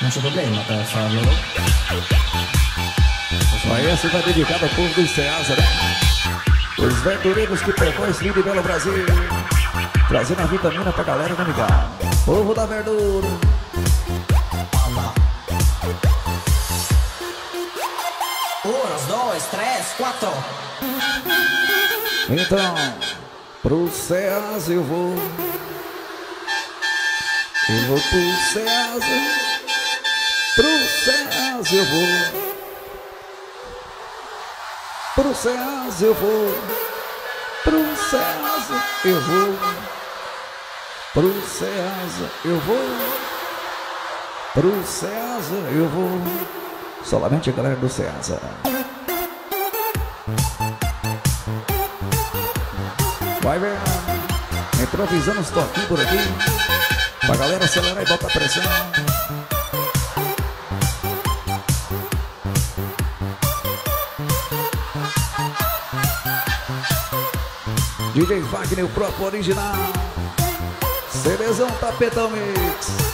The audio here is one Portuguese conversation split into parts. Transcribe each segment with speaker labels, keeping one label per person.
Speaker 1: Non c'è problema per farlo.
Speaker 2: Só essa vai dedicada ao povo do Ceasa, né? Os ventureiros que percorrem esse lindo e belo Brasil. Trazendo a vitamina pra galera da ligar. Povo da verdura.
Speaker 1: Uno, dois, três, quatro.
Speaker 2: Então, pro Ceasa eu vou. Eu vou pro Ceasa. Pro Ceasa eu vou. Pro Ceasa eu vou. Pro Ceasa eu vou. Pro Ceasa eu vou. Pro Ceasa eu vou. Solamente a galera do Ceasa. Vai ver. Improvisando os toquinhos por aqui. Pra galera acelerar e botar pressão. DJ Wagner, o próprio original. Cerezão Tapetão Mix.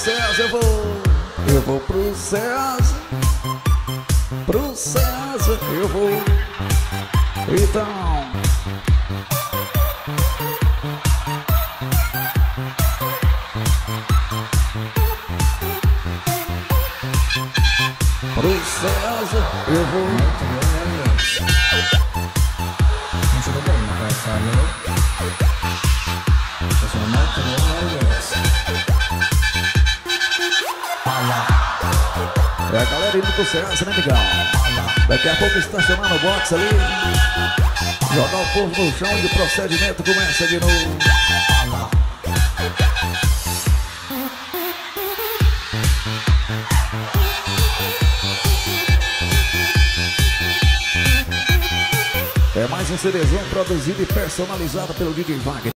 Speaker 2: César eu vou, eu vou pro César. Pro César eu vou. Então. Pro César eu vou.
Speaker 1: Non c'è problema per farlo. Ci
Speaker 2: a galera indo pro Ceasa, né, Miguel? Daqui a pouco estacionar no box ali. Jogar o povo no chão e o procedimento começa de novo. É mais um CDzão produzido e personalizado pelo DJ Wagner.